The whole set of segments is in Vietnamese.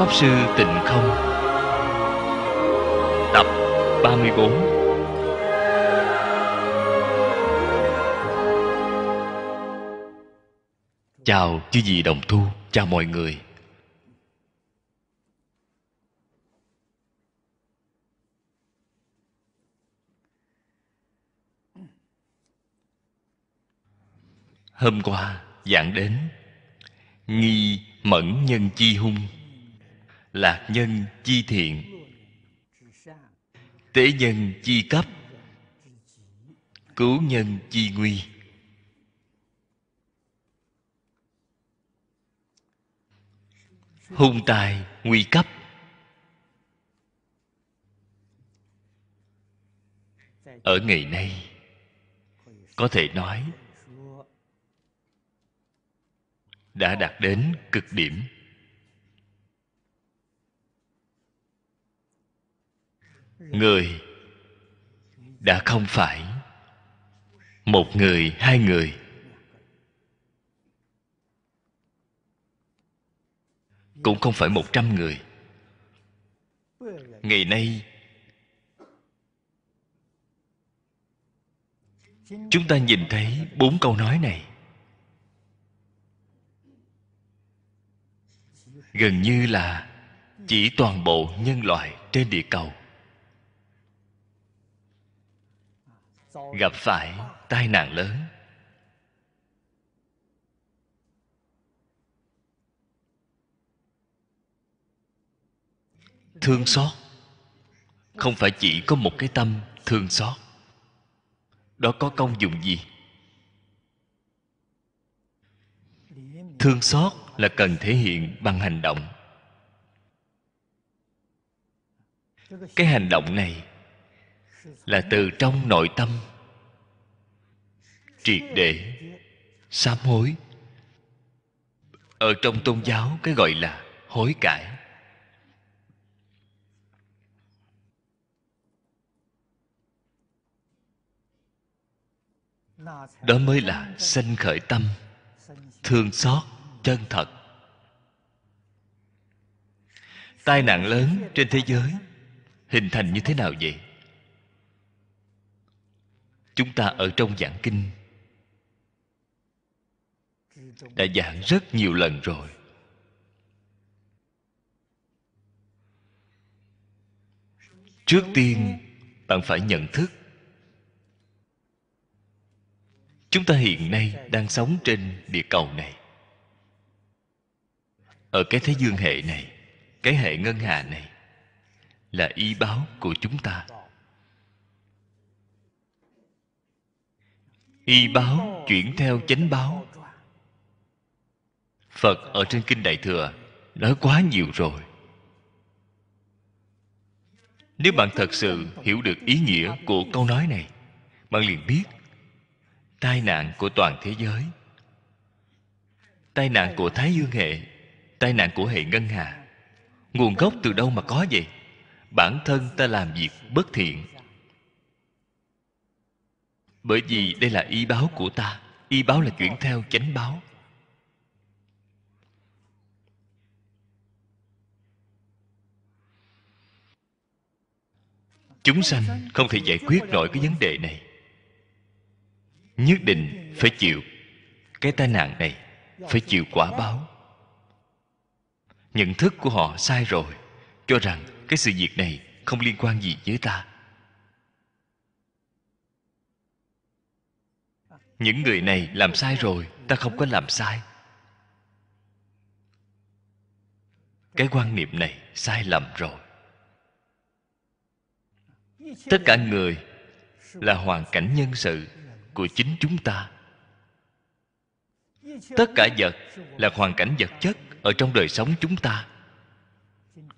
pháp sư tịnh không. Tập 34 Chào chư vị đồng tu, chào mọi người. Hôm qua giảng đến Nghi mẫn nhân chi hung. Lạc nhân chi thiện. Tế nhân chi cấp, Cứu nhân chi nguy. Hung tài nguy cấp. Ở ngày nay, có thể nói, đã đạt đến cực điểm. Người đã không phải một người, hai người. Cũng không phải một trăm người. Ngày nay, chúng ta nhìn thấy bốn câu nói này. Gần như là chỉ toàn bộ nhân loại trên địa cầu. Gặp phải tai nạn lớn. Thương xót. Không phải chỉ có một cái tâm thương xót. Đó có công dụng gì? Thương xót là cần thể hiện bằng hành động. Cái hành động này là từ trong nội tâm. Triệt để, sám hối. Ở trong tôn giáo, cái gọi là hối cải. Đó mới là sanh khởi tâm, thương xót chân thật. Tai nạn lớn trên thế giới hình thành như thế nào vậy? Chúng ta ở trong giảng kinh. Đã giảng rất nhiều lần rồi. Trước tiên, bạn phải nhận thức, chúng ta hiện nay đang sống trên địa cầu này. Ở cái thế dương hệ này, cái hệ ngân hà này là y báo của chúng ta. Y báo, chuyển theo chánh báo. Phật ở trên kinh đại thừa nói quá nhiều rồi. Nếu bạn thật sự hiểu được ý nghĩa của câu nói này, bạn liền biết tai nạn của toàn thế giới, tai nạn của thái dương hệ, tai nạn của hệ ngân hà. Nguồn gốc từ đâu mà có vậy? Bản thân ta làm việc bất thiện bởi vì đây là y báo của ta. Y báo là chuyển theo chánh báo. Chúng sanh không thể giải quyết nổi cái vấn đề này. Nhất định phải chịu cái tai nạn này, phải chịu quả báo. Nhận thức của họ sai rồi, cho rằng cái sự việc này không liên quan gì với ta. Những người này làm sai rồi, ta không có làm sai. Cái quan niệm này sai lầm rồi. Tất cả người là hoàn cảnh nhân sự của chính chúng ta. Tất cả vật là hoàn cảnh vật chất ở trong đời sống chúng ta.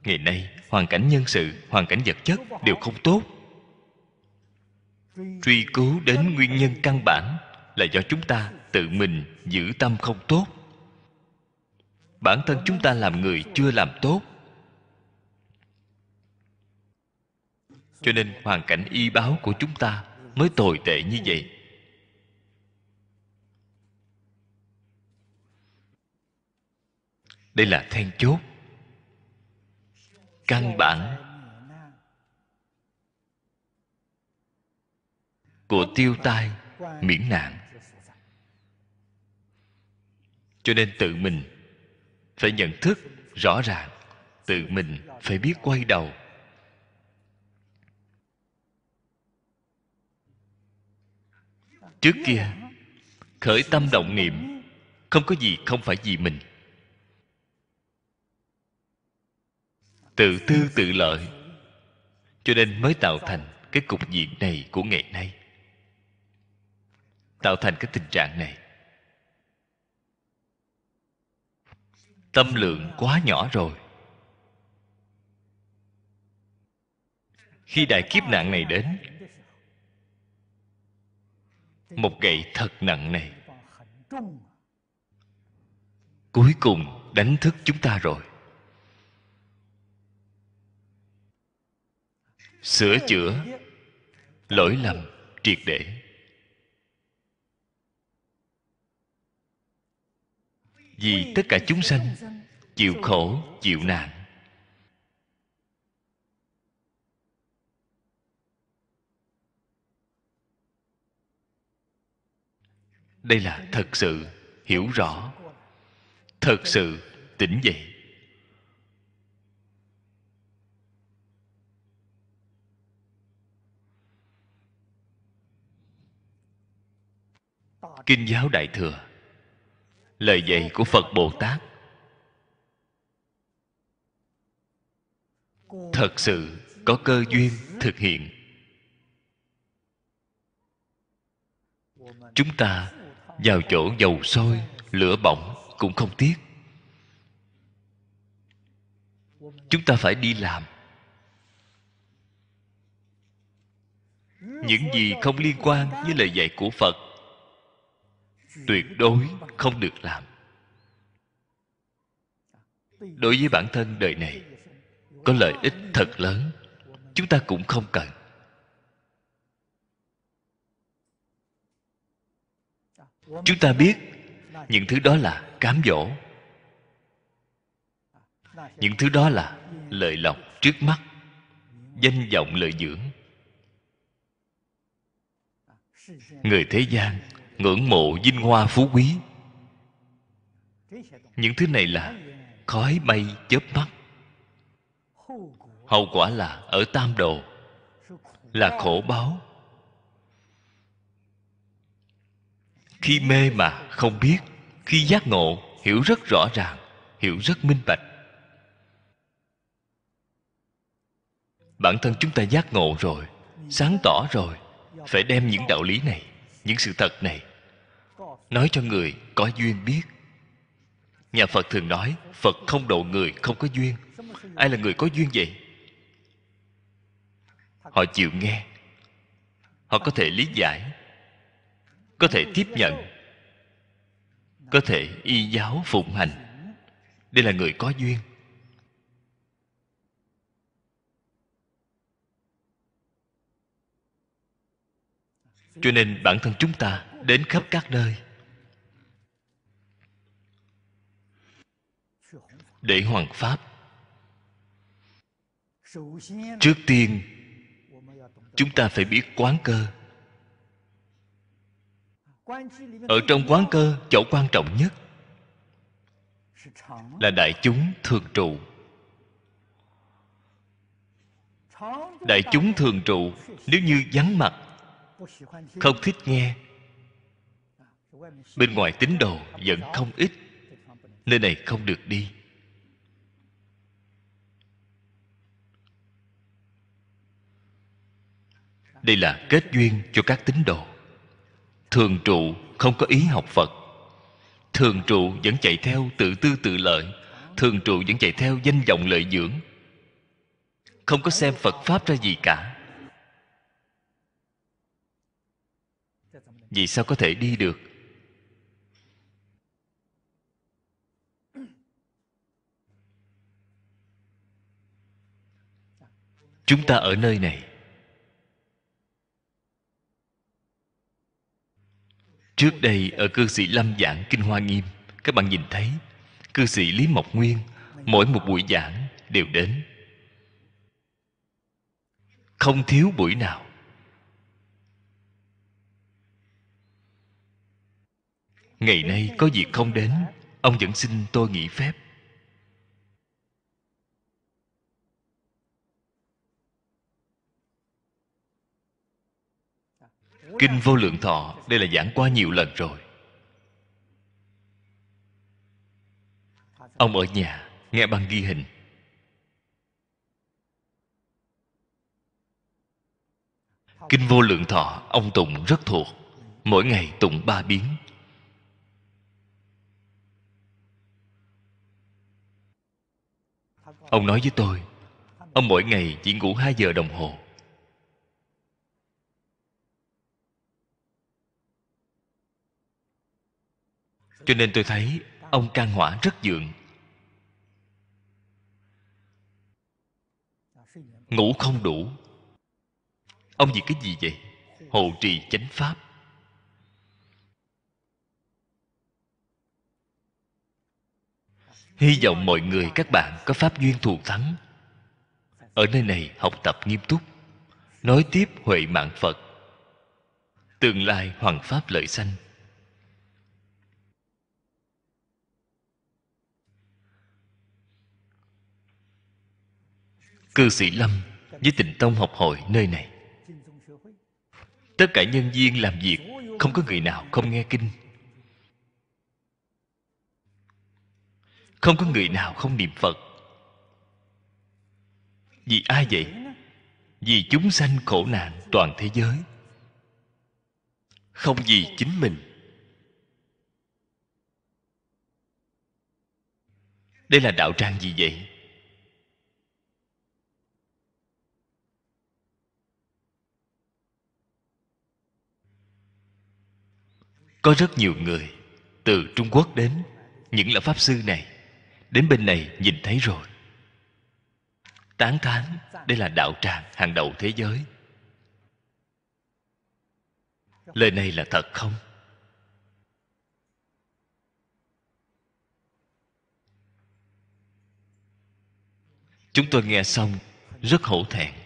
Ngày nay, hoàn cảnh nhân sự, hoàn cảnh vật chất đều không tốt. Truy cứu đến nguyên nhân căn bản là do chúng ta tự mình giữ tâm không tốt. Bản thân chúng ta làm người chưa làm tốt. Cho nên hoàn cảnh y báo của chúng ta mới tồi tệ như vậy. Đây là then chốt. Căn bản của tiêu tai miễn nạn cho nên tự mình phải nhận thức rõ ràng, tự mình phải biết quay đầu. Trước kia, khởi tâm động niệm, không có gì không phải vì mình. Tự tư tự lợi, cho nên mới tạo thành cái cục diện này của ngày nay. Tạo thành cái tình trạng này. Tâm lượng quá nhỏ rồi. Khi đại kiếp nạn này đến, một gậy thật nặng này cuối cùng đánh thức chúng ta rồi. Sửa chữa lỗi lầm triệt để. Vì tất cả chúng sanh chịu khổ, chịu nạn. Đây là thật sự hiểu rõ, thật sự tỉnh dậy. Kinh giáo đại thừa lời dạy của phật bồ tát. Thật sự có cơ duyên thực hiện. Chúng ta vào chỗ dầu sôi, lửa bỏng cũng không tiếc. Chúng ta phải đi làm. Những gì không liên quan với lời dạy của phật tuyệt đối không được làm. Đối với bản thân đời này, có lợi ích thật lớn, chúng ta cũng không cần. Chúng ta biết những thứ đó là cám dỗ. Những thứ đó là lợi lộc trước mắt, danh vọng lợi dưỡng. Người thế gian ngưỡng mộ vinh hoa phú quý. Những thứ này là khói bay chớp mắt. Hậu quả là ở tam đồ là khổ báo. Khi mê mà không biết, khi giác ngộ, hiểu rất rõ ràng, hiểu rất minh bạch. Bản thân chúng ta giác ngộ rồi, sáng tỏ rồi, phải đem những đạo lý này, những sự thật này nói cho người có duyên biết. Nhà phật thường nói, phật không độ người không có duyên. Ai là người có duyên vậy? Họ chịu nghe. Họ có thể lý giải, có thể tiếp nhận, có thể y giáo phụng hành. Đây là người có duyên. Cho nên bản thân chúng ta đến khắp các nơi để hoàn pháp. Trước tiên, chúng ta phải biết quán cơ. Ở trong quán cơ, chỗ quan trọng nhất là đại chúng thường trụ. Đại chúng thường trụ, nếu như vắng mặt, không thích nghe. Bên ngoài tín đồ vẫn không ít, nơi này không được đi. Đây là kết duyên cho các tín đồ. Thường trụ không có ý học phật. Thường trụ vẫn chạy theo tự tư tự lợi. Thường trụ vẫn chạy theo danh vọng lợi dưỡng. Không có xem phật pháp ra gì cả. Vì sao có thể đi được? Chúng ta ở nơi này. Trước đây, ở cư sĩ lâm giảng kinh hoa nghiêm, các bạn nhìn thấy, cư sĩ lý mộc nguyên, mỗi một buổi giảng đều đến. Không thiếu buổi nào. Ngày nay có việc không đến, ông vẫn xin tôi nghỉ phép. Kinh vô lượng thọ, đây là giảng qua nhiều lần rồi. Ông ở nhà, nghe băng ghi hình. Kinh vô lượng thọ, ông tụng rất thuộc. Mỗi ngày tụng ba biến. Ông nói với tôi, ông mỗi ngày chỉ ngủ hai giờ đồng hồ. Cho nên tôi thấy ông can hỏa rất dượng. Ngủ không đủ. Ông vì cái gì vậy? Hộ trì chánh pháp. Hy vọng mọi người, các bạn có pháp duyên thù thắng. Ở nơi này học tập nghiêm túc. Nói tiếp huệ mạng phật. Tương lai hoàng pháp lợi sanh. Cư sĩ lâm với tịnh tông học hội nơi này. Tất cả nhân viên làm việc không có người nào không nghe kinh. Không có người nào không niệm phật. Vì ai vậy? Vì chúng sanh khổ nạn toàn thế giới. Không vì chính mình. Đây là đạo tràng gì vậy? Có rất nhiều người, từ trung quốc đến những lão pháp sư này, đến bên này nhìn thấy rồi. Tán thán, đây là đạo tràng hàng đầu thế giới. Lời này là thật không? Chúng tôi nghe xong, rất hổ thẹn.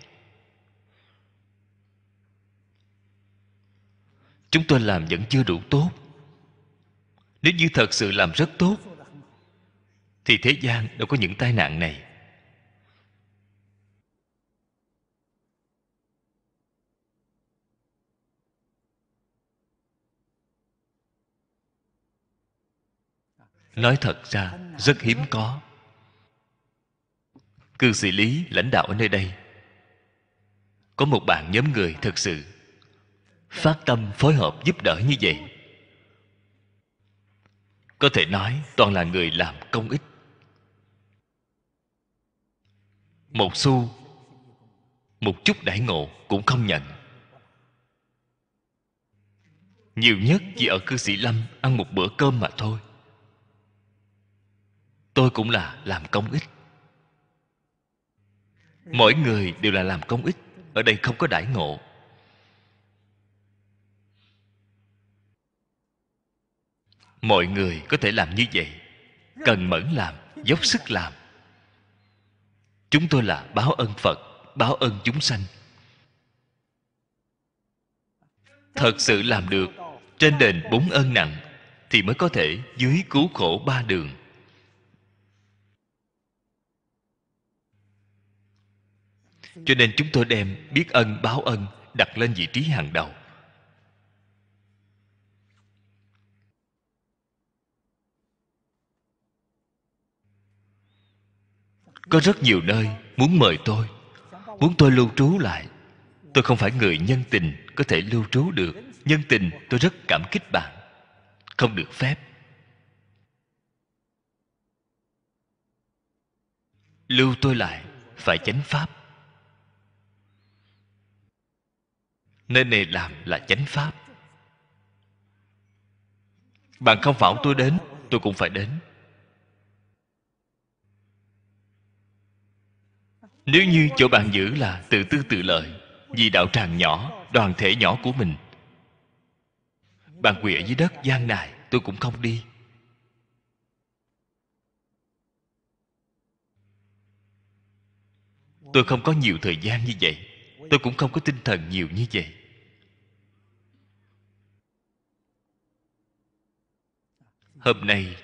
Chúng tôi làm vẫn chưa đủ tốt. Nếu như thật sự làm rất tốt, thì thế gian đâu có những tai nạn này. Nói thật ra, rất hiếm có. Cư sĩ lý, lãnh đạo ở nơi đây. Có một bạn nhóm người thật sự phát tâm phối hợp giúp đỡ như vậy. Có thể nói toàn là người làm công ích. Một xu, một chút đãi ngộ cũng không nhận. Nhiều nhất chỉ ở cư sĩ lâm ăn một bữa cơm mà thôi. Tôi cũng là làm công ích. Mỗi người đều là làm công ích, ở đây không có đãi ngộ. Mọi người có thể làm như vậy. Cần mẫn làm, dốc sức làm. Chúng tôi là báo ân phật, báo ân chúng sanh. Thật sự làm được, trên đền bốn ân nặng, thì mới có thể dưới cứu khổ ba đường. Cho nên chúng tôi đem biết ân, báo ân đặt lên vị trí hàng đầu. Có rất nhiều nơi muốn mời tôi. Muốn tôi lưu trú lại. Tôi không phải người nhân tình có thể lưu trú được. Nhân tình tôi rất cảm kích bạn. Không được phép. Lưu tôi lại phải chánh pháp. Nơi này làm là chánh pháp. Bạn không phỏng tôi đến, tôi cũng phải đến. Nếu như chỗ bạn giữ là tự tư tự lợi, Vì đạo tràng nhỏ, Đoàn thể nhỏ của mình, Bạn quỷ ở dưới đất gian nài, Tôi cũng không đi. Tôi không có nhiều thời gian như vậy. Tôi cũng không có tinh thần nhiều như vậy. Hôm nay,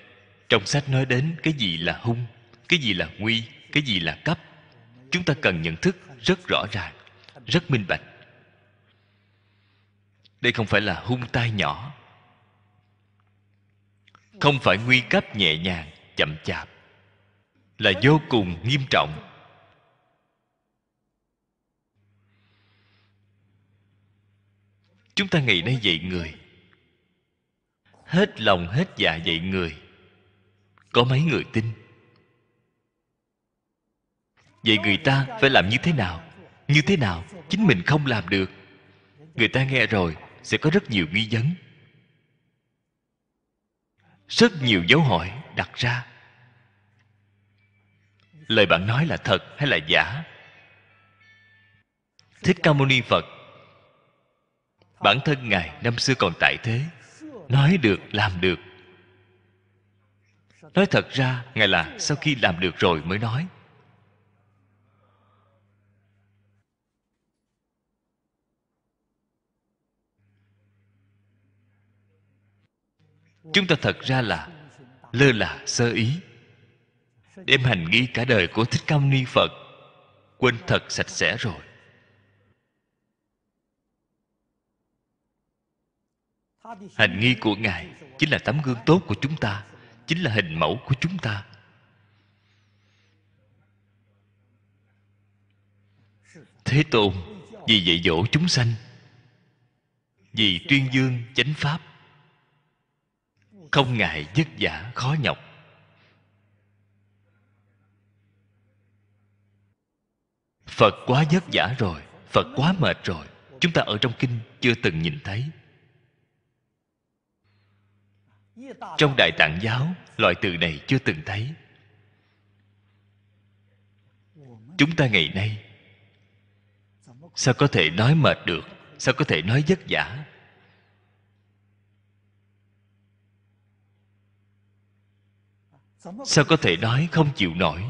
Trong sách nói đến cái gì là hung, Cái gì là nguy, Cái gì là cấp chúng ta cần nhận thức rất rõ ràng, rất minh bạch. Đây không phải là hung tai nhỏ. Không phải nguy cấp nhẹ nhàng, chậm chạp. Là vô cùng nghiêm trọng. Chúng ta ngày nay dạy người. Hết lòng hết dạ dạy người. Có mấy người tin? Vậy người ta phải làm như thế nào? Như thế nào chính mình không làm được? Người ta nghe rồi sẽ có rất nhiều nghi vấn. Rất nhiều dấu hỏi đặt ra. Lời bạn nói là thật hay là giả? Thích ca mâu ni phật. Bản thân ngài năm xưa còn tại thế, nói được, làm được. Nói thật ra, ngài là sau khi làm được rồi mới nói. Chúng ta thật ra là lơ là, sơ ý. Đem hành nghi cả đời của thích ca mâu ni phật, quên thật sạch sẽ rồi. Hành nghi của ngài chính là tấm gương tốt của chúng ta, chính là hình mẫu của chúng ta. Thế tôn, vì dạy dỗ chúng sanh, vì tuyên dương chánh pháp không ngại vất vả khó nhọc. Phật quá vất vả rồi, phật quá mệt rồi, chúng ta ở trong kinh chưa từng nhìn thấy. Trong đại tạng giáo, loại từ này chưa từng thấy. Chúng ta ngày nay, sao có thể nói mệt được, sao có thể nói vất vả? Sao có thể nói không chịu nổi?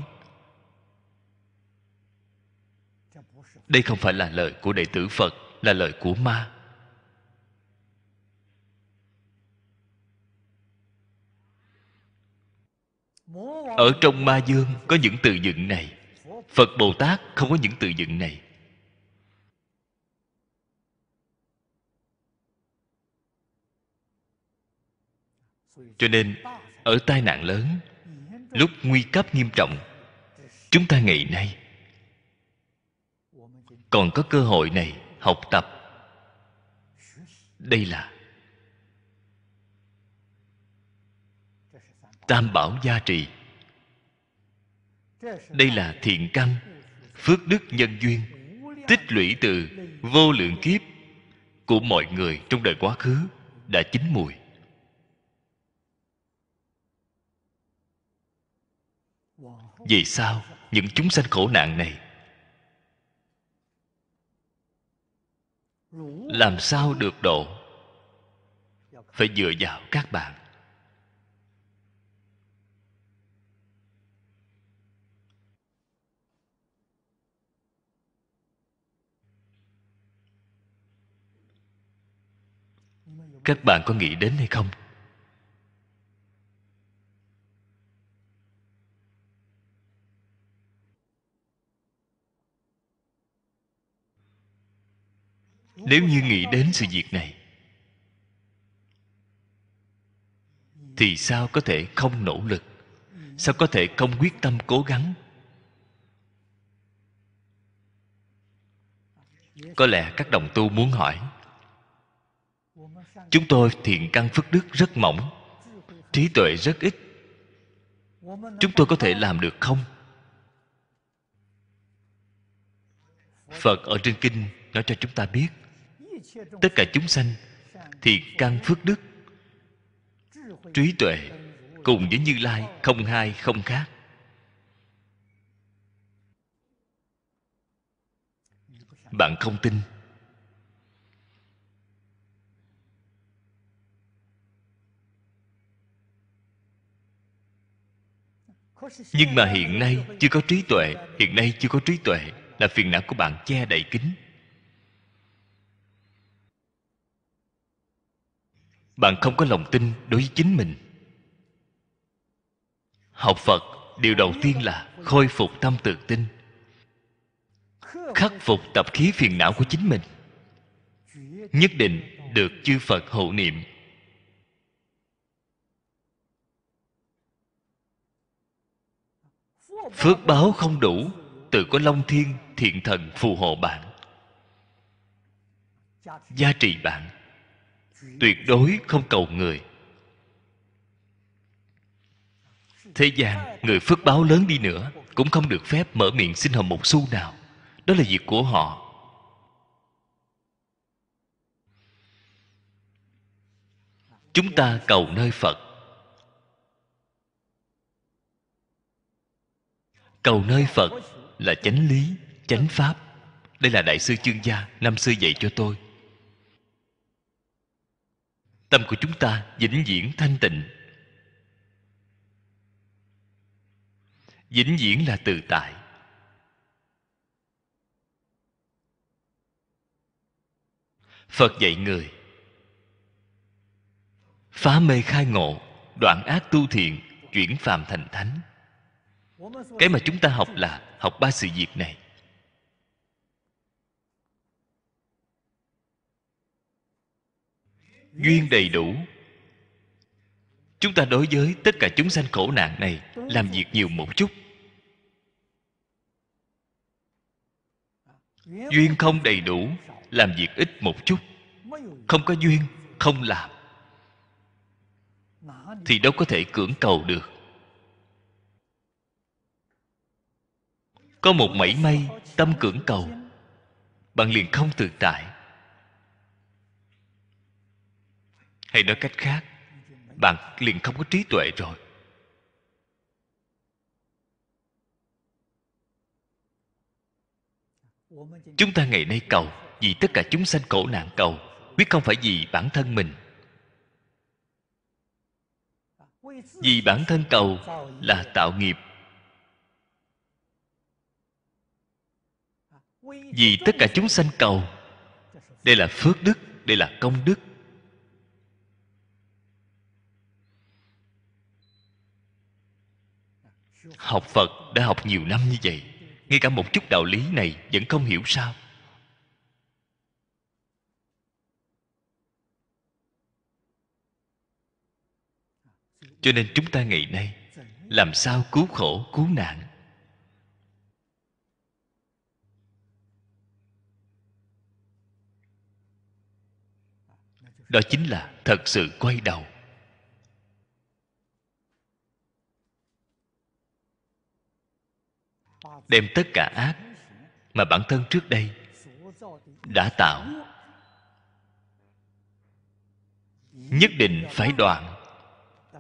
Đây không phải là lời của đệ tử phật, là lời của ma. Ở trong ma dương có những từ dựng này. Phật bồ tát không có những từ dựng này. Cho nên, ở tai nạn lớn lúc nguy cấp nghiêm trọng, chúng ta ngày nay còn có cơ hội này học tập. Đây là tam bảo gia trì. Đây là thiện căn, phước đức nhân duyên, tích lũy từ vô lượng kiếp của mọi người trong đời quá khứ đã chín mùi. Vì sao những chúng sanh khổ nạn này? Làm sao được độ? Phải dựa vào các bạn. Các bạn có nghĩ đến hay không? Nếu như nghĩ đến sự việc này, thì sao có thể không nỗ lực? Sao có thể không quyết tâm cố gắng? Có lẽ các đồng tu muốn hỏi, chúng tôi thiện căn phước đức rất mỏng, trí tuệ rất ít. Chúng tôi có thể làm được không? Phật ở trên kinh nói cho chúng ta biết tất cả chúng sanh thì căn phước đức, trí tuệ cùng với như lai không hai, không khác. Bạn không tin, nhưng mà hiện nay chưa có trí tuệ, hiện nay chưa có trí tuệ là phiền não của bạn che đậy kín. Bạn không có lòng tin đối với chính mình. Học phật, điều đầu tiên là khôi phục tâm tự tin. Khắc phục tập khí phiền não của chính mình. Nhất định được chư phật hộ niệm. Phước báo không đủ tự có long thiên thiện thần phù hộ bạn. Gia trì bạn tuyệt đối không cầu người. Thế gian, người phước báo lớn đi nữa, cũng không được phép mở miệng xin họ một xu nào. Đó là việc của họ. Chúng ta cầu nơi phật. Cầu nơi phật là chánh lý, chánh pháp. Đây là đại sư chương gia năm xưa dạy cho tôi tâm của chúng ta vĩnh viễn thanh tịnh. Vĩnh viễn là tự tại. Phật dạy người, phá mê khai ngộ, đoạn ác tu thiện, chuyển phàm thành thánh. Cái mà chúng ta học là học ba sự việc này. Duyên đầy đủ. Chúng ta đối với tất cả chúng sanh khổ nạn này làm việc nhiều một chút. Duyên không đầy đủ, làm việc ít một chút. Không có duyên, không làm. Thì đâu có thể cưỡng cầu được. Có một mảy may tâm cưỡng cầu, bạn liền không tự tại. Hay nói cách khác, bạn liền không có trí tuệ rồi. Chúng ta ngày nay cầu vì tất cả chúng sanh khổ nạn cầu, quyết không phải vì bản thân mình. Vì bản thân cầu là tạo nghiệp. Vì tất cả chúng sanh cầu, đây là phước đức, đây là công đức. Học phật đã học nhiều năm như vậy, ngay cả một chút đạo lý này vẫn không hiểu sao. Cho nên chúng ta ngày nay, làm sao cứu khổ, cứu nạn? Đó chính là thật sự quay đầu. Đem tất cả ác mà bản thân trước đây đã tạo. Nhất định phải đoạn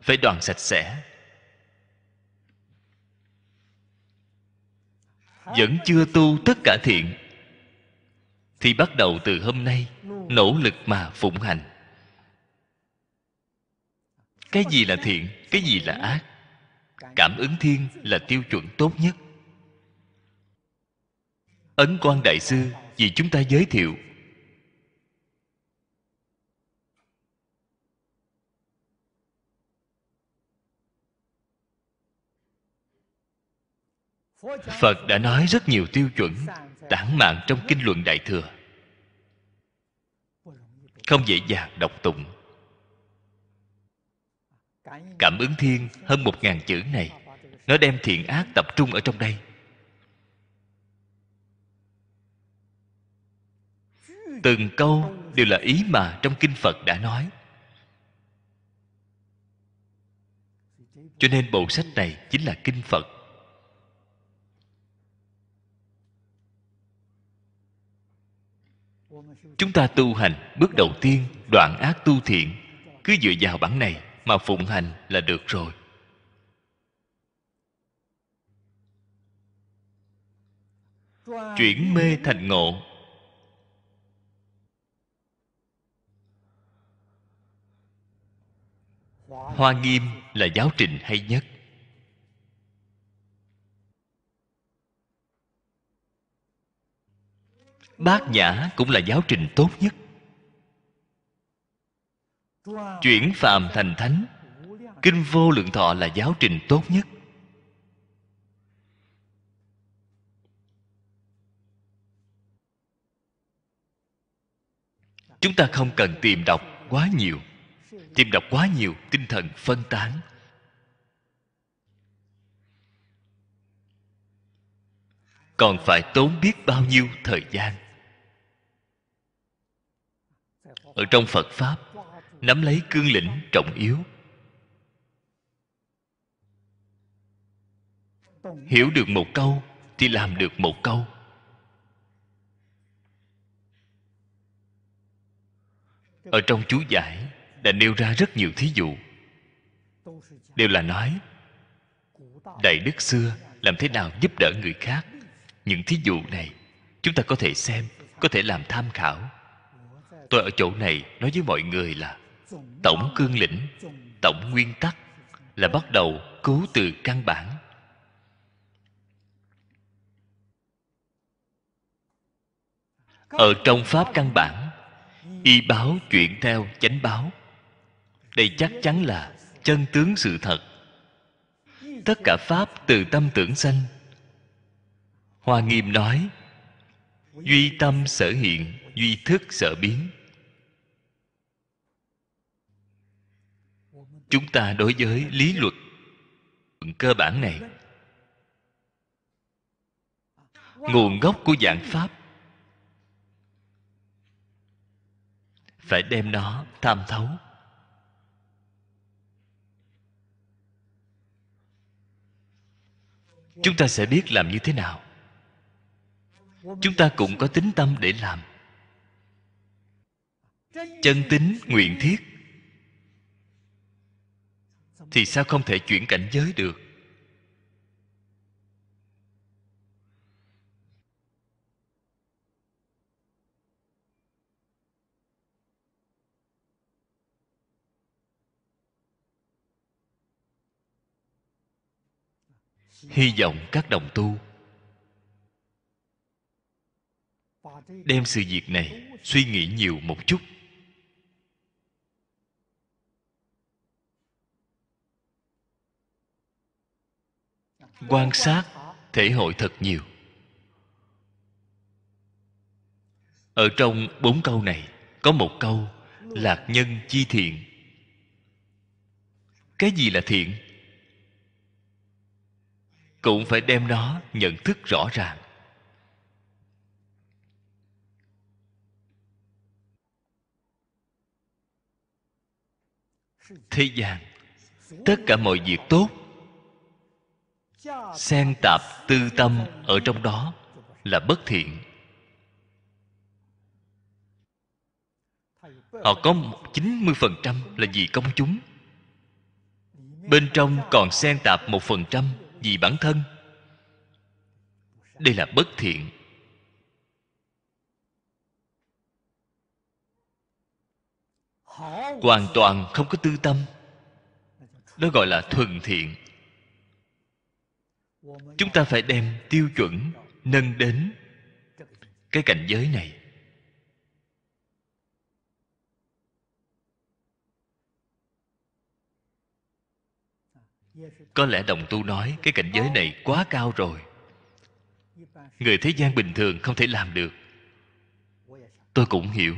phải đoạn sạch sẽ. Vẫn chưa tu tất cả thiện, thì bắt đầu từ hôm nay nỗ lực mà phụng hành. Cái gì là thiện, cái gì là ác? Cảm ứng thiên là tiêu chuẩn tốt nhất ấn quan đại sư, vì chúng ta giới thiệu. Phật đã nói rất nhiều tiêu chuẩn, tản mạn trong kinh luận đại thừa. Không dễ dàng đọc tụng. Cảm ứng thiên hơn một ngàn chữ này, nó đem thiện ác tập trung ở trong đây. Từng câu đều là ý mà trong kinh phật đã nói. Cho nên bộ sách này chính là kinh phật. Chúng ta tu hành bước đầu tiên, đoạn ác tu thiện, cứ dựa vào bản này mà phụng hành là được rồi. Chuyển mê thành ngộ hoa nghiêm là giáo trình hay nhất – bát nhã cũng là giáo trình tốt nhất. Chuyển phàm thành thánh, kinh vô lượng thọ là giáo trình tốt nhất. Chúng ta không cần tìm đọc quá nhiều tìm đọc quá nhiều, tinh thần phân tán. Còn phải tốn biết bao nhiêu thời gian? Ở trong phật pháp, nắm lấy cương lĩnh trọng yếu. Hiểu được một câu thì làm được một câu. Ở trong chú giải đã nêu ra rất nhiều thí dụ. Đều là nói, đại đức xưa làm thế nào giúp đỡ người khác? Những thí dụ này, chúng ta có thể xem, có thể làm tham khảo. Tôi ở chỗ này nói với mọi người là, tổng cương lĩnh, tổng nguyên tắc là bắt đầu cứu từ căn bản. Ở trong pháp căn bản, y báo chuyển theo chánh báo đây chắc chắn là chân tướng sự thật. Tất cả pháp từ tâm tưởng sanh. Hoa nghiêm nói, duy tâm sở hiện, duy thức sở biến. Chúng ta đối với lý luật cơ bản này. Nguồn gốc của dạng pháp phải đem nó tham thấu. Chúng ta sẽ biết làm như thế nào. Chúng ta cũng có tính tâm để làm. Chân tính nguyện thiết. Thì sao không thể chuyển cảnh giới được? Hy vọng các đồng tu đem sự việc này suy nghĩ nhiều một chút. Quan sát thể hội thật nhiều. Ở trong bốn câu này, có một câu, lạc nhân chi thiện. Cái gì là thiện? Cũng phải đem nó nhận thức rõ ràng. Thế gian, tất cả mọi việc tốt, xen tạp tư tâm ở trong đó là bất thiện. Họ có 90% là vì công chúng. Bên trong còn xen tạp một phần trăm vì bản thân? Đây là bất thiện. Hoàn toàn không có tư tâm. Đó gọi là thuần thiện. Chúng ta phải đem tiêu chuẩn nâng đến cái cảnh giới này. Có lẽ đồng tu nói, cái cảnh giới này quá cao rồi. Người thế gian bình thường không thể làm được. Tôi cũng hiểu.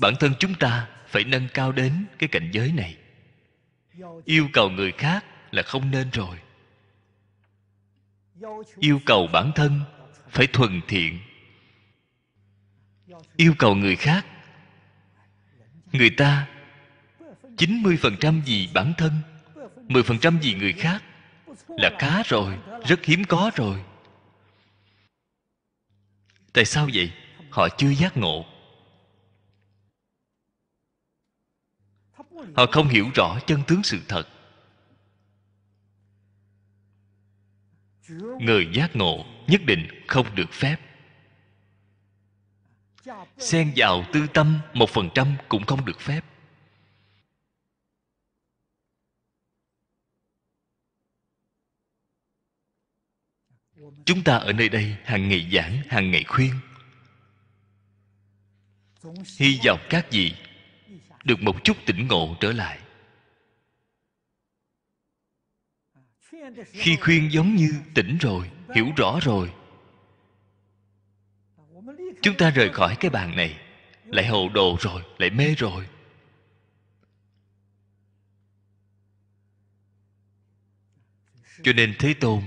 Bản thân chúng ta phải nâng cao đến cái cảnh giới này. Yêu cầu người khác là không nên rồi. Yêu cầu bản thân phải thuần thiện. Yêu cầu người khác, người ta 90% vì bản thân 10% vì người khác. Là khá rồi, rất hiếm có rồi. Tại sao vậy? Họ chưa giác ngộ. Họ không hiểu rõ chân tướng sự thật. Người giác ngộ nhất định không được phép. Xen vào tư tâm, một phần trăm cũng không được phép. Chúng ta ở nơi đây hàng ngày giảng, hàng ngày khuyên. Hy vọng các vị được một chút tỉnh ngộ trở lại. Khi khuyên giống như tỉnh rồi, hiểu rõ rồi, chúng ta rời khỏi cái bàn này, lại hồ đồ rồi, lại mê rồi. Cho nên thế tôn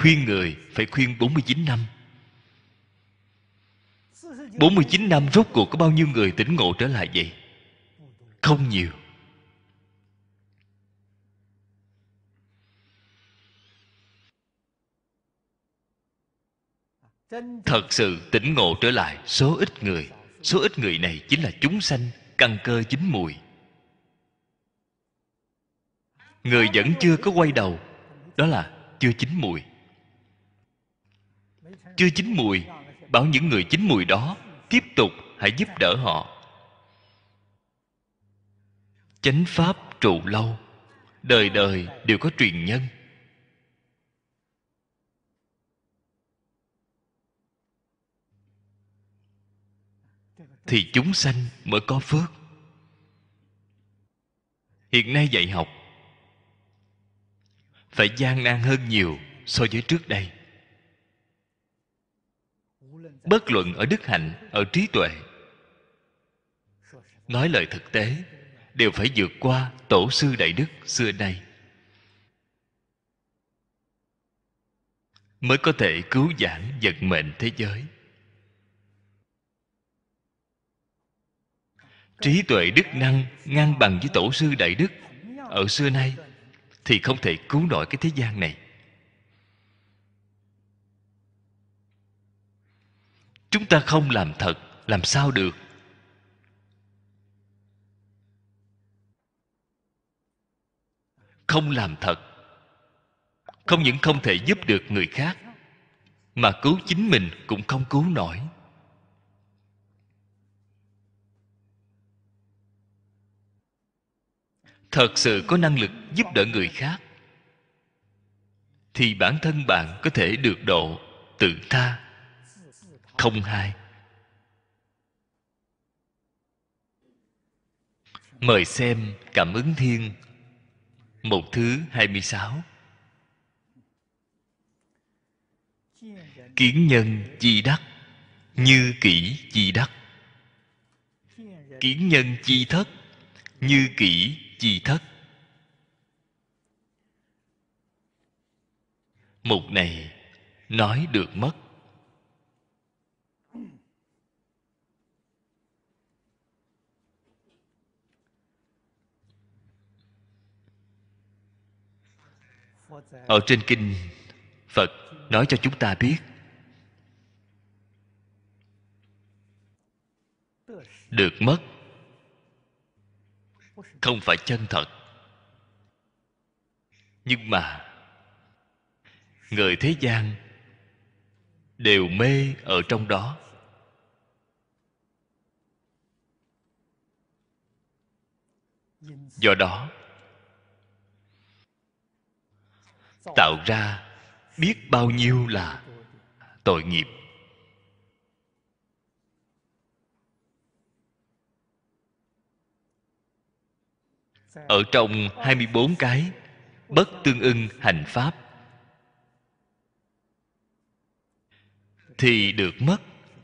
khuyên người phải khuyên 49 năm. 49 năm rốt cuộc có bao nhiêu người tỉnh ngộ trở lại vậy? Không nhiều. Thật sự tỉnh ngộ trở lại, số ít người, số ít người này chính là chúng sanh, căn cơ chín mùi. Người vẫn chưa có quay đầu, đó là chưa chín mùi chưa chín mùi, bảo những người chín mùi đó tiếp tục hãy giúp đỡ họ. Chánh pháp trụ lâu, đời đời đều có truyền nhân. Thì chúng sanh mới có phước. Hiện nay dạy học phải gian nan hơn nhiều so với trước đây bất luận ở đức hạnh, ở trí tuệ. Nói lời thực tế, đều phải vượt qua tổ sư đại đức xưa nay. Mới có thể cứu giảng vận mệnh thế giới. Trí tuệ đức năng ngang bằng với tổ sư đại đức ở xưa nay thì không thể cứu nổi cái thế gian này. Chúng ta không làm thật, làm sao được? Không làm thật, không những không thể giúp được người khác, mà cứu chính mình cũng không cứu nổi. Thật sự có năng lực giúp đỡ người khác, thì bản thân bạn có thể được độ tự tha không hai. Mời xem cảm ứng thiên một thứ hai mươi sáu. Kiến nhân chi đắc, như kỷ chi đắc. Kiến nhân chi thất, như kỷ chi thất. Mục này, nói được mất. Ở trên kinh phật nói cho chúng ta biết, được mất không phải chân thật, nhưng mà người thế gian đều mê ở trong đó. Do đó tạo ra biết bao nhiêu là tội nghiệp. Ở trong 24 cái, bất tương ưng hành pháp, thì được mất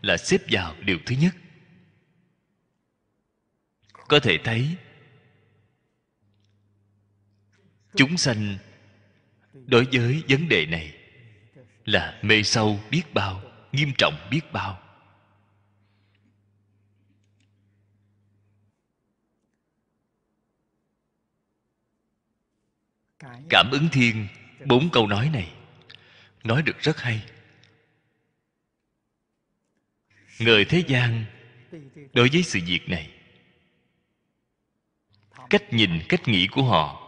là xếp vào điều thứ nhất. Có thể thấy, chúng sanh đối với vấn đề này là mê sâu biết bao, nghiêm trọng biết bao. Cảm ứng thiên, bốn câu nói này, nói được rất hay. Người thế gian, đối với sự việc này, cách nhìn, cách nghĩ của họ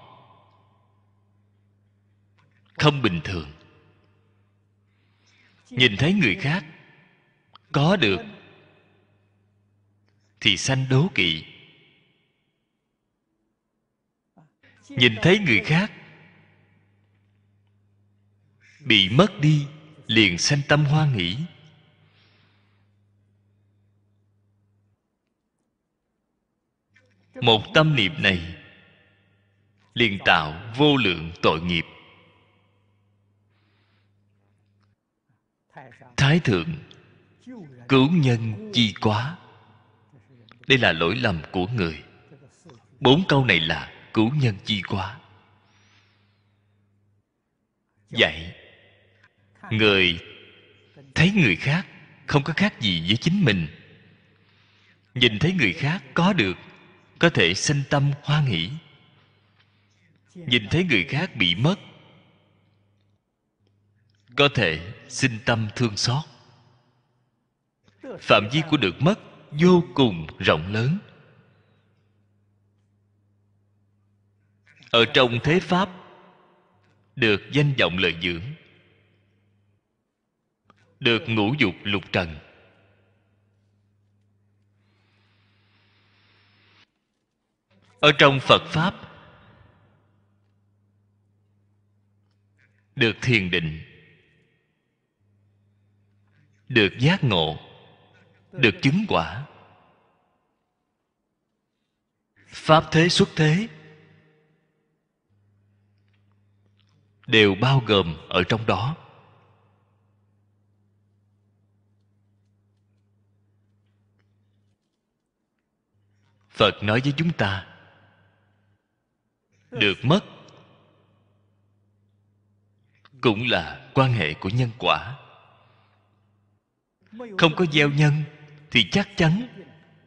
không bình thường. Nhìn thấy người khác có được thì sanh đố kỵ. Nhìn thấy người khác bị mất đi liền sanh tâm hoa nghĩ một tâm niệm này liền tạo vô lượng tội nghiệp. Thái thượng, cứu nhân chi quá. Đây là lỗi lầm của người. Bốn câu này là cứu nhân chi quá. Vậy người thấy người khác không có khác gì với chính mình. Nhìn thấy người khác có được, có thể sinh tâm hoan hỷ nhìn thấy người khác bị mất có thể sinh tâm thương xót. Phạm vi của được mất vô cùng rộng lớn. Ở trong thế pháp, được danh vọng lợi dưỡng, được ngũ dục lục trần. Ở trong phật pháp, được thiền định được giác ngộ, được chứng quả. Pháp thế xuất thế đều bao gồm ở trong đó. Phật nói với chúng ta, được mất cũng là quan hệ của nhân quả không có gieo nhân thì chắc chắn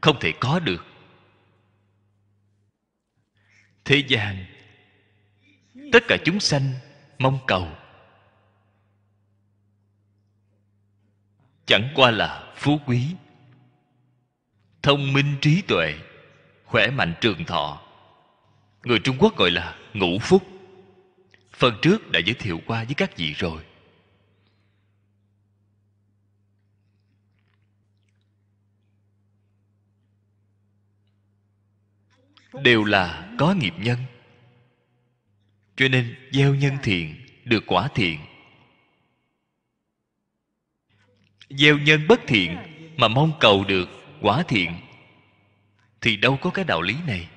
không thể có được. Thế gian, tất cả chúng sanh mong cầu. Chẳng qua là phú quý, thông minh trí tuệ, khỏe mạnh trường thọ. Người trung quốc gọi là ngũ phúc. Phần trước đã giới thiệu qua với các vị rồi. Đều là có nghiệp nhân. Cho nên gieo nhân thiện, được quả thiện. Gieo nhân bất thiện mà mong cầu được quả thiện, thì đâu có cái đạo lý này.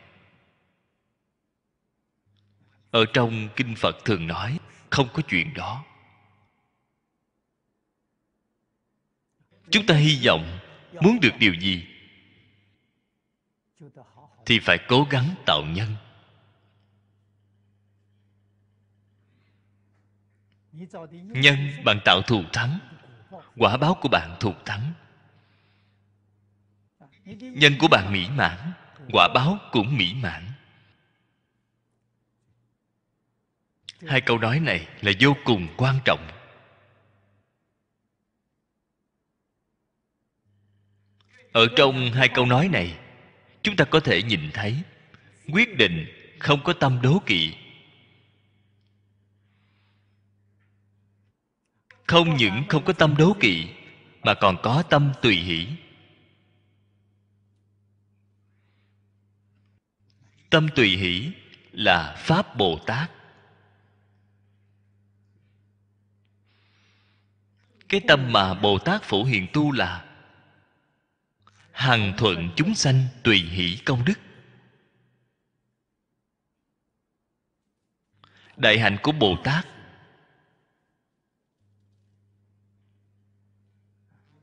Ở trong kinh phật thường nói, không có chuyện đó. Chúng ta hy vọng muốn được điều gì? Thì phải cố gắng tạo nhân. Nhân bạn tạo thù thắng, quả báo của bạn thù thắng. Nhân của bạn mỹ mãn, quả báo cũng mỹ mãn. Hai câu nói này là vô cùng quan trọng. Ở trong hai câu nói này chúng ta có thể nhìn thấy, quyết định không có tâm đố kỵ. Không những không có tâm đố kỵ, mà còn có tâm tùy hỷ. Tâm tùy hỷ là pháp bồ tát. Cái tâm mà bồ tát phổ hiện tu là hằng thuận chúng sanh tùy hỷ công đức. Đại hạnh của bồ tát.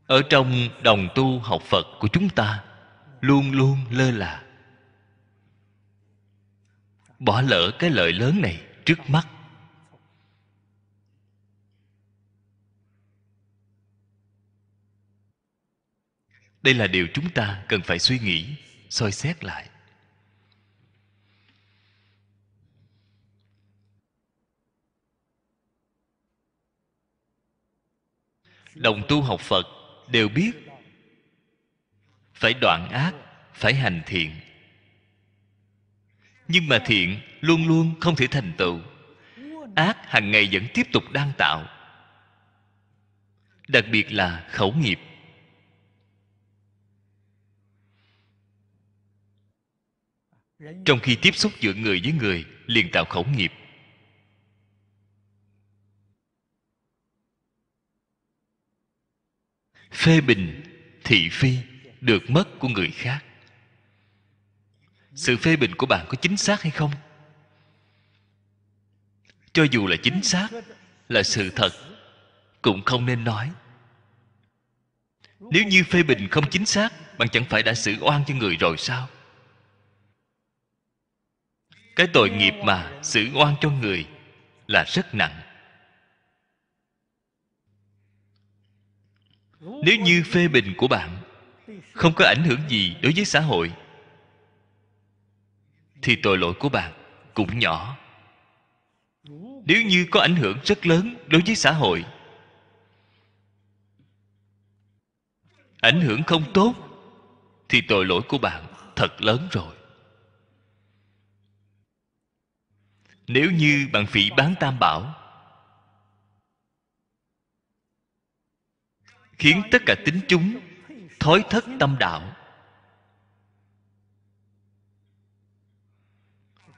Ở trong đồng tu học phật của chúng ta, luôn luôn lơ là. Bỏ lỡ cái lợi lớn này trước mắt. Đây là điều chúng ta cần phải suy nghĩ, soi xét lại. Đồng tu học phật đều biết phải đoạn ác, phải hành thiện. Nhưng mà thiện luôn luôn không thể thành tựu. Ác hàng ngày vẫn tiếp tục đang tạo. Đặc biệt là khẩu nghiệp. Trong khi tiếp xúc giữa người với người, liền tạo khẩu nghiệp. Phê bình, thị phi, được mất của người khác. Sự phê bình của bạn có chính xác hay không? Cho dù là chính xác, là sự thật, cũng không nên nói. Nếu như phê bình không chính xác, bạn chẳng phải đã xử oan cho người rồi sao? Cái tội nghiệp mà xử oan cho người là rất nặng. Nếu như phê bình của bạn không có ảnh hưởng gì đối với xã hội, thì tội lỗi của bạn cũng nhỏ. Nếu như có ảnh hưởng rất lớn đối với xã hội, ảnh hưởng không tốt, thì tội lỗi của bạn thật lớn rồi. Nếu như bạn phỉ bán tam bảo, khiến tất cả tính chúng thối thất tâm đạo.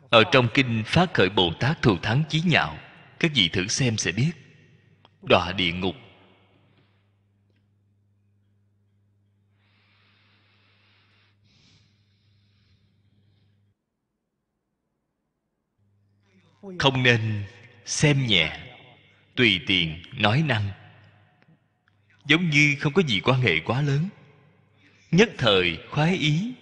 Ở trong kinh phát khởi bồ tát thù thắng chí nhạo, các vị thử xem sẽ biết. Đọa địa ngục không nên xem nhẹ, tùy tiện nói năng. Giống như không có gì quan hệ quá lớn, nhất thời khoái ý.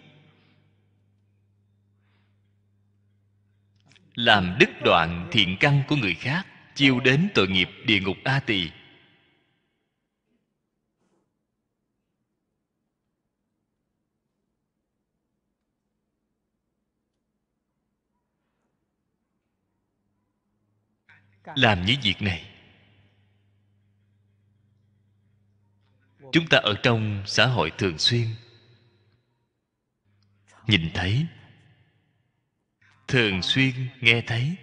Làm đứt đoạn thiện căn của người khác, chiêu đến tội nghiệp địa ngục a tỳ. Làm những việc này. Chúng ta ở trong xã hội thường xuyên. Nhìn thấy. Thường xuyên nghe thấy.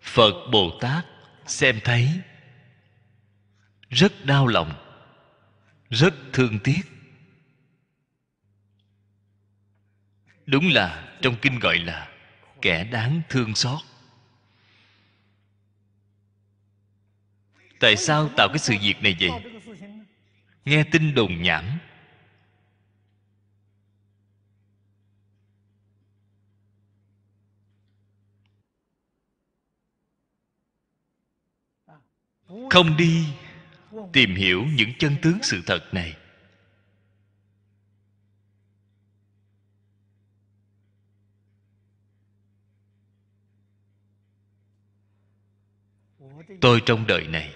Phật bồ tát xem thấy. Rất đau lòng. Rất thương tiếc. Đúng là, trong kinh gọi là kẻ đáng thương xót. Tại sao tạo cái sự việc này vậy? Nghe tin đồn nhảm. Không đi tìm hiểu những chân tướng sự thật này. Tôi trong đời này,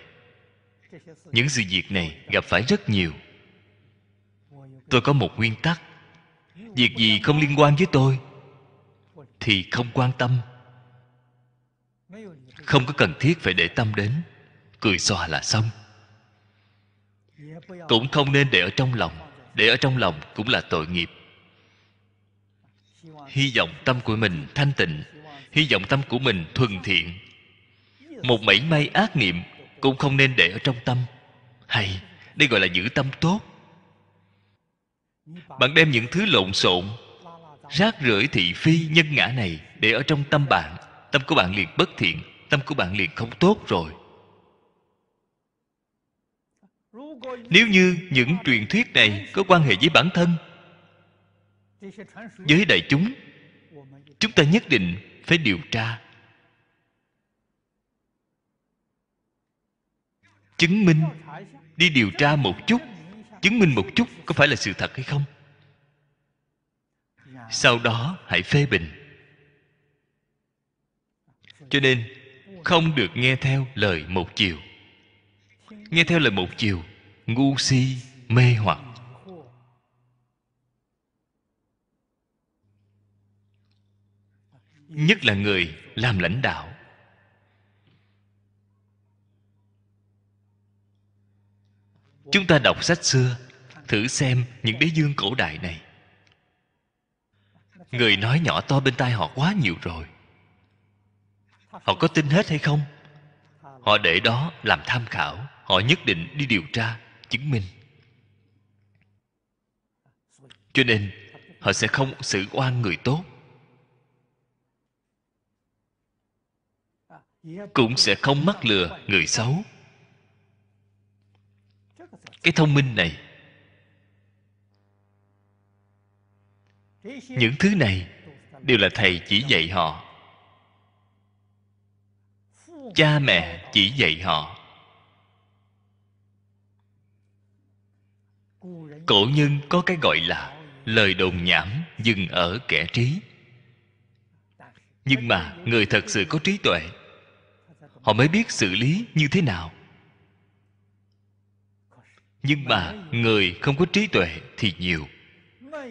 những sự việc này gặp phải rất nhiều. Tôi có một nguyên tắc. Việc gì không liên quan với tôi, thì không quan tâm. Không có cần thiết phải để tâm đến. Cười xòa là xong. Cũng không nên để ở trong lòng. Để ở trong lòng cũng là tội nghiệp. Hy vọng tâm của mình thanh tịnh. Hy vọng tâm của mình thuần thiện một mảy may ác niệm cũng không nên để ở trong tâm, hay đây gọi là giữ tâm tốt. Bạn đem những thứ lộn xộn, rác rưởi thị phi nhân ngã này để ở trong tâm bạn, tâm của bạn liền bất thiện, tâm của bạn liền không tốt rồi. Nếu như những truyền thuyết này có quan hệ với bản thân, với đại chúng chúng ta nhất định phải điều tra chứng minh, đi điều tra một chút, chứng minh một chút có phải là sự thật hay không? Sau đó hãy phê bình. Cho nên, không được nghe theo lời một chiều. Nghe theo lời một chiều, ngu si, mê hoặc. Nhất là người làm lãnh đạo. Chúng ta đọc sách xưa, thử xem những đế dương cổ đại này. Người nói nhỏ to bên tai họ quá nhiều rồi. Họ có tin hết hay không? Họ để đó làm tham khảo, họ nhất định đi điều tra, chứng minh. Cho nên, họ sẽ không xử oan người tốt. Cũng sẽ không mắc lừa người xấu cái thông minh này. Những thứ này đều là thầy chỉ dạy họ. Cha mẹ chỉ dạy họ. Cổ nhân có cái gọi là lời đồn nhảm dừng ở kẻ trí. Nhưng mà người thật sự có trí tuệ, họ mới biết xử lý như thế nào nhưng mà người không có trí tuệ thì nhiều.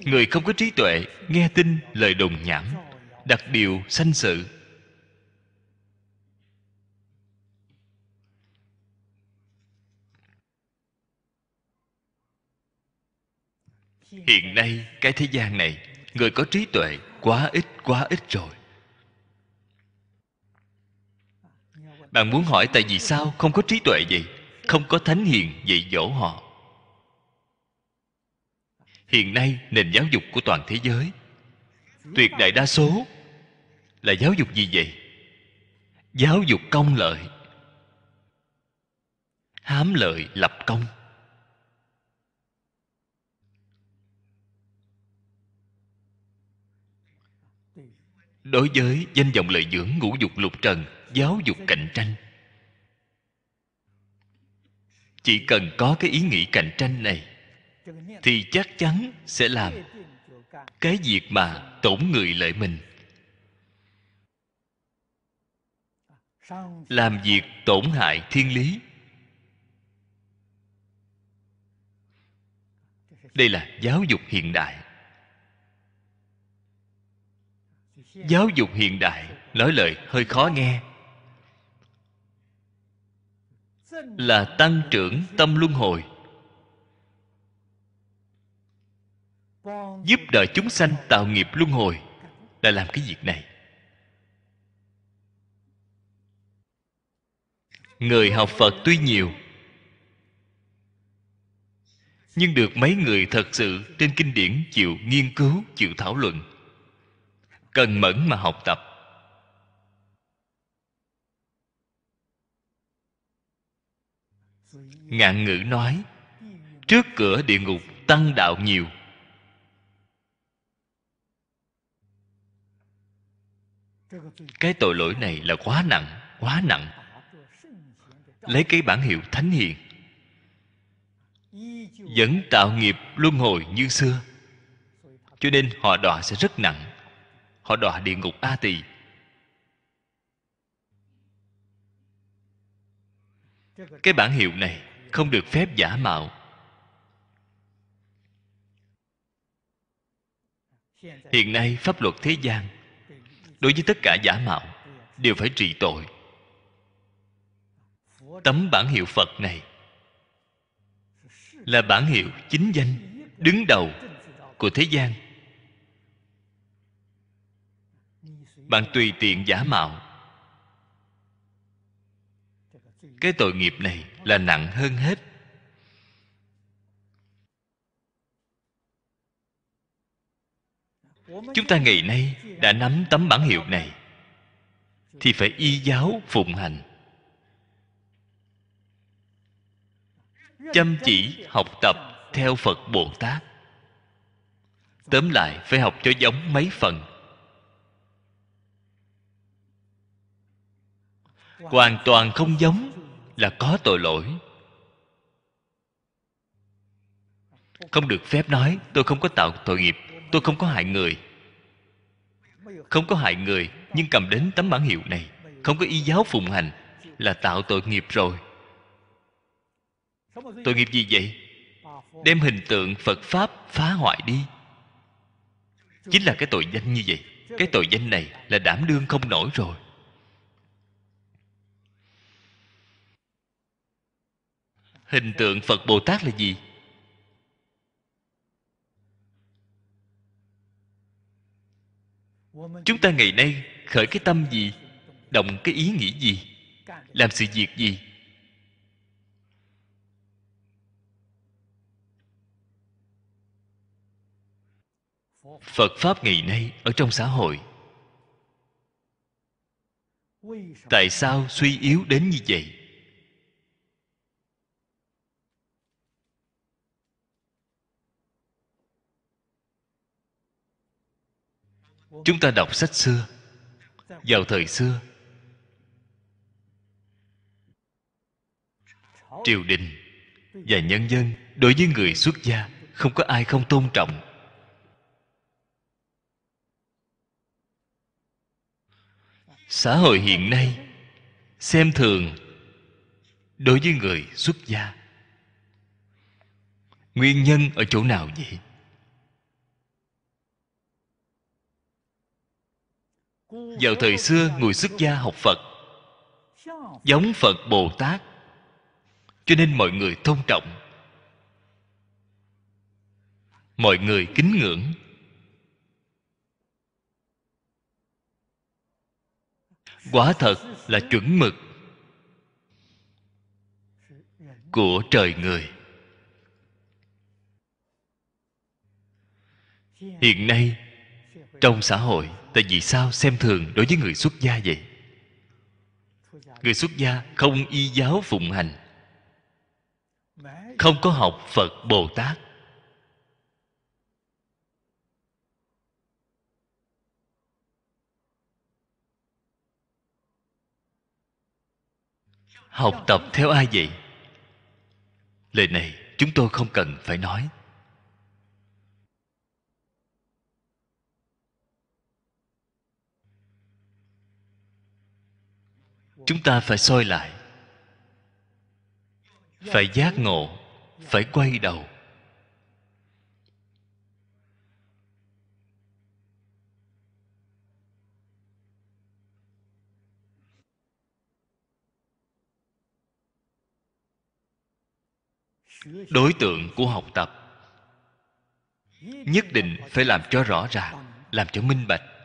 Người không có trí tuệ nghe tin lời đồn nhảm, đặt điều sanh sự. Hiện nay cái thế gian này, người có trí tuệ quá ít quá ít rồi. Bạn muốn hỏi tại vì sao không có trí tuệ vậy? Không có thánh hiền dạy dỗ họ. Hiện nay, nền giáo dục của toàn thế giới, tuyệt đại đa số là giáo dục gì vậy? Giáo dục công lợi. Hám lợi lập công. Đối với danh vọng lợi dưỡng ngũ dục lục trần, giáo dục cạnh tranh chỉ cần có cái ý nghĩ cạnh tranh này, thì chắc chắn sẽ làm cái việc mà tổn người lợi mình. Làm việc tổn hại thiên lý. Đây là giáo dục hiện đại. Giáo dục hiện đại, nói lời hơi khó nghe. Là tăng trưởng tâm luân hồi, giúp đỡ chúng sanh tạo nghiệp luân hồi, là làm cái việc này. Người học phật tuy nhiều, nhưng được mấy người thật sự trên kinh điển chịu nghiên cứu, chịu thảo luận, cần mẫn mà học tập. Ngạn ngữ nói, trước cửa địa ngục tăng đạo nhiều. Cái tội lỗi này là quá nặng quá nặng. Lấy cái bản hiệu thánh hiền. Vẫn tạo nghiệp luân hồi như xưa. Cho nên họ đọa sẽ rất nặng. Họ đọa địa ngục a tỳ. Cái bản hiệu này không được phép giả mạo. Hiện nay pháp luật thế gian, đối với tất cả giả mạo, đều phải trị tội. Tấm bản hiệu phật này là bản hiệu chính danh, đứng đầu của thế gian. Bạn tùy tiện giả mạo cái tội nghiệp này là nặng hơn hết. Chúng ta ngày nay đã nắm tấm bản hiệu này, thì phải y giáo phụng hành. Chăm chỉ học tập theo phật bồ tát. Tóm lại phải học cho giống mấy phần. Hoàn toàn không giống là có tội lỗi. Không được phép nói, tôi không có tạo tội nghiệp, tôi không có hại người. Không có hại người, nhưng cầm đến tấm bản hiệu này, không có y giáo phụng hành, là tạo tội nghiệp rồi. Tội nghiệp gì vậy? Đem hình tượng phật pháp phá hoại đi. Chính là cái tội danh như vậy, cái tội danh này là đảm đương không nổi rồi. Hình tượng phật bồ tát là gì? Chúng ta ngày nay khởi cái tâm gì, động cái ý nghĩ gì, làm sự việc gì? Phật pháp ngày nay ở trong xã hội. Tại sao suy yếu đến như vậy? Chúng ta đọc sách xưa. Vào thời xưa, triều đình và nhân dân đối với người xuất gia không có ai không tôn trọng. Xã hội hiện nay xem thường đối với người xuất gia. Nguyên nhân ở chỗ nào vậy? Vào thời xưa, người xuất gia học phật, giống phật bồ tát. Cho nên mọi người tôn trọng, mọi người kính ngưỡng. Quả thật là chuẩn mực của trời người. Hiện nay, trong xã hội tại vì sao xem thường đối với người xuất gia vậy? Người xuất gia không y giáo phụng hành, không có học phật bồ tát. Học tập theo ai vậy? Lời này chúng tôi không cần phải nói. Chúng ta phải soi lại. Phải giác ngộ, phải quay đầu. Đối tượng của học tập nhất định phải làm cho rõ ràng, làm cho minh bạch.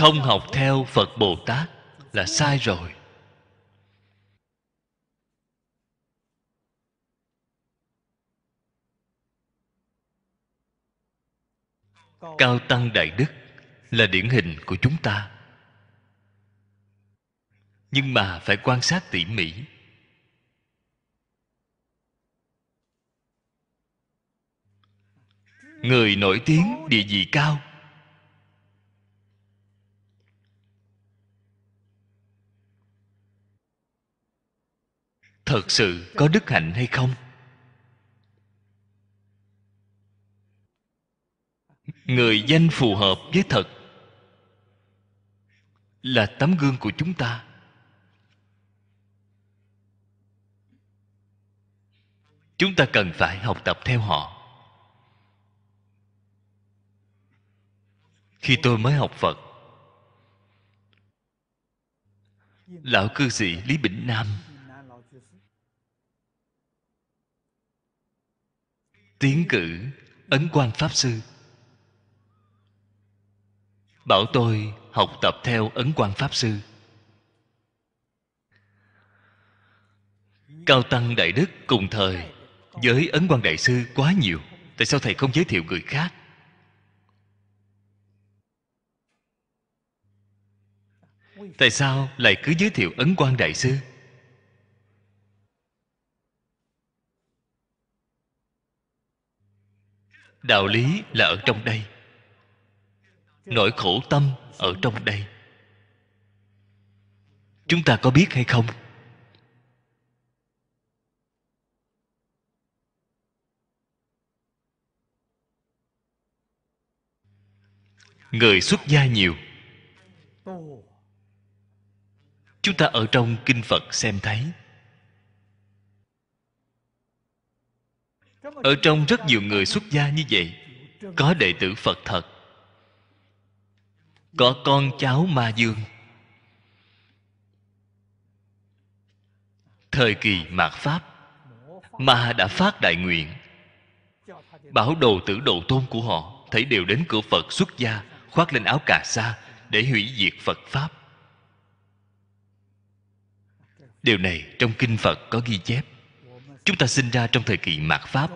Không học theo phật bồ tát là sai rồi. Cao tăng đại đức là điển hình của chúng ta. Nhưng mà phải quan sát tỉ mỉ. Người nổi tiếng địa vị cao thật sự có đức hạnh hay không? Người danh phù hợp với thật là tấm gương của chúng ta. Chúng ta cần phải học tập theo họ. Khi tôi mới học phật, lão cư sĩ lý bỉnh nam tiến cử ấn quan pháp sư. Bảo tôi học tập theo ấn quan pháp sư. Cao tăng đại đức cùng thời với ấn quan đại sư quá nhiều, tại sao thầy không giới thiệu người khác? Tại sao lại cứ giới thiệu ấn quan đại sư? Đạo lý là ở trong đây. Nỗi khổ tâm ở trong đây. Chúng ta có biết hay không? Người xuất gia nhiều. Chúng ta ở trong kinh phật xem thấy. Ở trong rất nhiều người xuất gia như vậy, có đệ tử phật thật, có con cháu ma dương. Thời kỳ mạt pháp, ma đã phát đại nguyện. Bảo đồ tử độ tôn của họ, thấy đều đến cửa phật xuất gia, khoác lên áo cà sa để hủy diệt phật pháp. Điều này trong kinh phật có ghi chép. Chúng ta sinh ra trong thời kỳ mạt pháp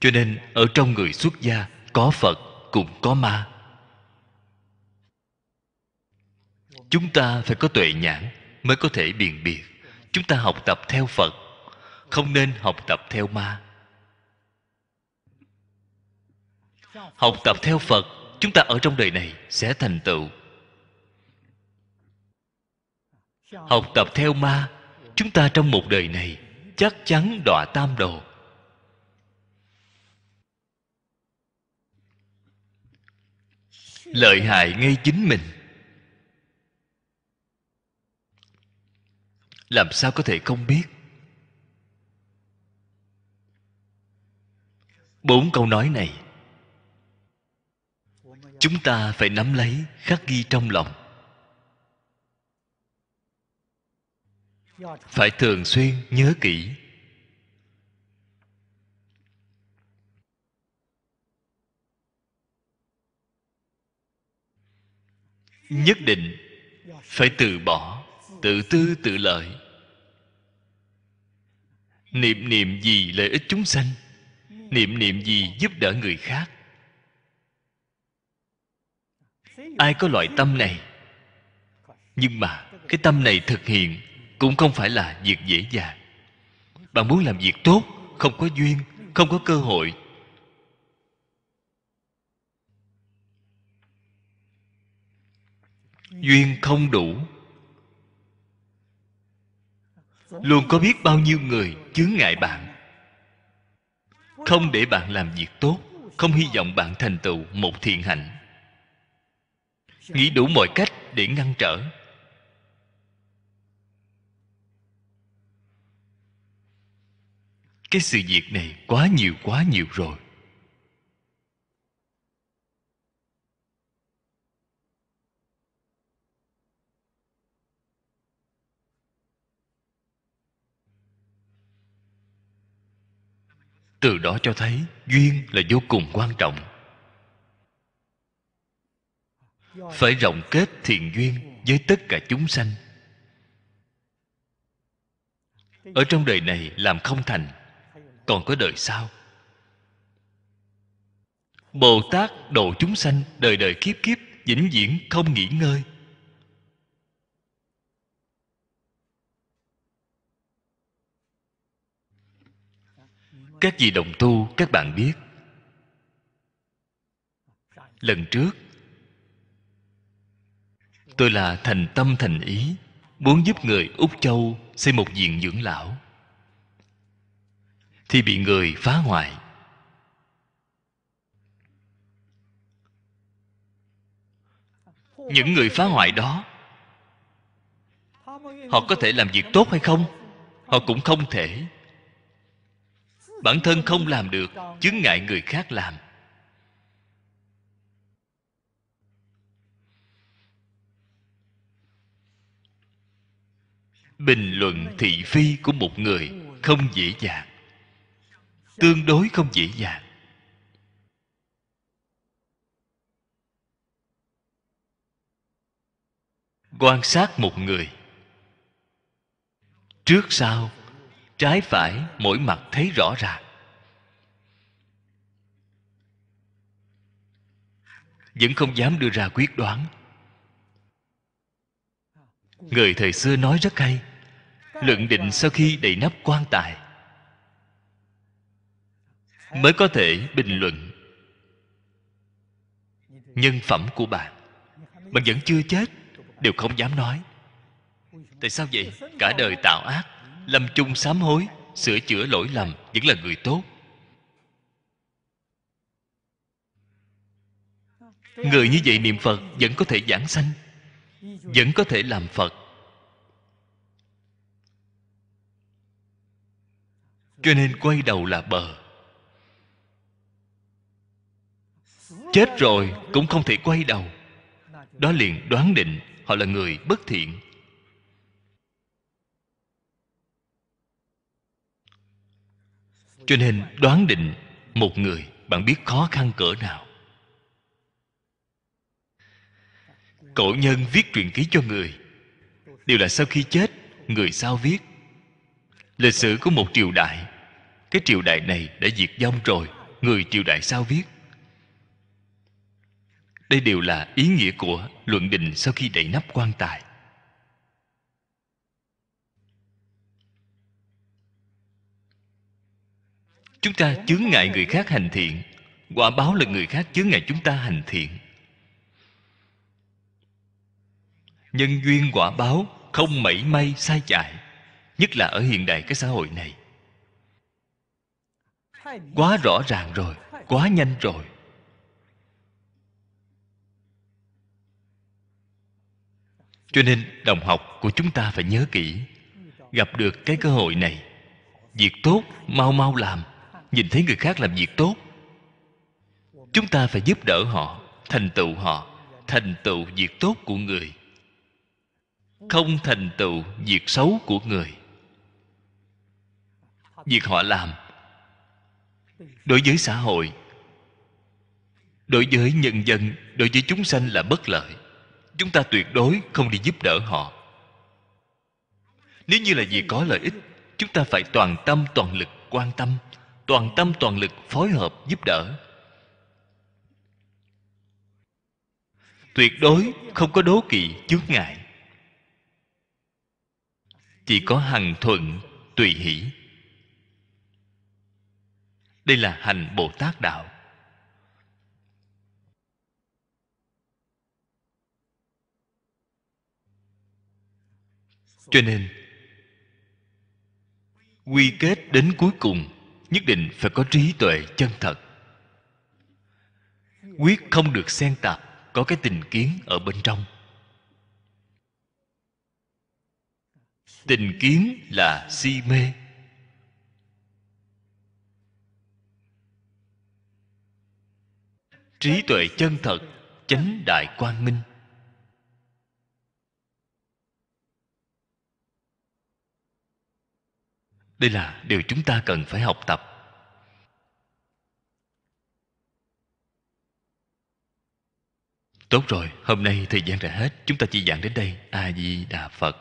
cho nên ở trong người xuất gia có phật cũng có ma. Chúng ta phải có tuệ nhãn mới có thể biền biệt. Chúng ta học tập theo phật, không nên học tập theo ma. Học tập theo phật, chúng ta ở trong đời này sẽ thành tựu. Học tập theo ma, chúng ta trong một đời này chắc chắn đọa tam đồ. Lợi hại ngay chính mình. Làm sao có thể không biết? Bốn câu nói này, chúng ta phải nắm lấy khắc ghi trong lòng. Phải thường xuyên nhớ kỹ. Nhất định phải từ bỏ, tự tư, tự lợi. Niệm niệm gì lợi ích chúng sanh, niệm niệm gì giúp đỡ người khác. Ai có loại tâm này? Nhưng mà cái tâm này thực hiện cũng không phải là việc dễ dàng. Bạn muốn làm việc tốt, không có duyên, không có cơ hội duyên không đủ. Luôn có biết bao nhiêu người chướng ngại bạn. Không để bạn làm việc tốt, không hy vọng bạn thành tựu một thiện hạnh. Nghĩ đủ mọi cách để ngăn trở. Cái sự việc này quá nhiều quá nhiều rồi. Từ đó cho thấy duyên là vô cùng quan trọng. Phải rộng kết thiện duyên với tất cả chúng sanh. Ở trong đời này làm không thành, còn có đời sau. Bồ tát độ chúng sanh đời đời kiếp kiếp vĩnh viễn không nghỉ ngơi. Các vị đồng tu, các bạn biết. Lần trước, tôi là thành tâm thành ý, muốn giúp người úc châu xây một viện dưỡng lão. Thì bị người phá hoại. Những người phá hoại đó, họ có thể làm việc tốt hay không? Họ cũng không thể bản thân không làm được, chứng ngại người khác làm. Bình luận thị phi của một người không dễ dàng. Tương đối không dễ dàng. Quan sát một người. Trước sau trái phải mỗi mặt thấy rõ ràng. Vẫn không dám đưa ra quyết đoán. Người thời xưa nói rất hay, luận định sau khi đầy nắp quan tài. Mới có thể bình luận nhân phẩm của bạn. Bạn vẫn chưa chết, đều không dám nói. Tại sao vậy? Cả đời tạo ác lâm chung sám hối, sửa chữa lỗi lầm, vẫn là người tốt. Người như vậy niệm phật vẫn có thể giảng sanh, vẫn có thể làm phật. Cho nên quay đầu là bờ. Chết rồi cũng không thể quay đầu. Đó liền đoán định họ là người bất thiện. Cho nên đoán định một người, bạn biết khó khăn cỡ nào? Cổ nhân viết truyện ký cho người. Đều là sau khi chết, người sao viết? Lịch sử của một triều đại. Cái triều đại này đã diệt vong rồi, người triều đại sao viết? Đây đều là ý nghĩa của luận định sau khi đậy nắp quan tài. Chúng ta chướng ngại người khác hành thiện. Quả báo là người khác chướng ngại chúng ta hành thiện. Nhân duyên quả báo không mảy may sai chạy, nhất là ở hiện đại cái xã hội này. Quá rõ ràng rồi, quá nhanh rồi. Cho nên đồng học của chúng ta phải nhớ kỹ, gặp được cái cơ hội này, việc tốt mau mau làm nhìn thấy người khác làm việc tốt. Chúng ta phải giúp đỡ họ, thành tựu họ, thành tựu việc tốt của người. Không thành tựu việc xấu của người. Việc họ làm. Đối với xã hội, đối với nhân dân, đối với chúng sanh là bất lợi. Chúng ta tuyệt đối không đi giúp đỡ họ. Nếu như là gì có lợi ích, chúng ta phải toàn tâm, toàn lực, quan tâm toàn tâm toàn lực phối hợp giúp đỡ. Tuyệt đối không có đố kỵ chướng ngại. Chỉ có hằng thuận, tùy hỷ. Đây là hành bồ tát đạo. Cho nên, quy kết đến cuối cùng nhất định phải có trí tuệ chân thật. Quyết không được xen tạp, có cái tình kiến ở bên trong. Tình kiến là si mê. Trí tuệ chân thật chánh đại quang minh. Đây là điều chúng ta cần phải học tập. Tốt rồi, hôm nay thời gian đã hết. Chúng ta chỉ giảng đến đây. A di đà phật.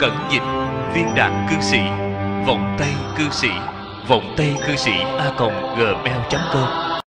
Cẩn dịch, viên đạn cư sĩ vòng tay cư sĩ vòng tay cư sĩ a gmail com.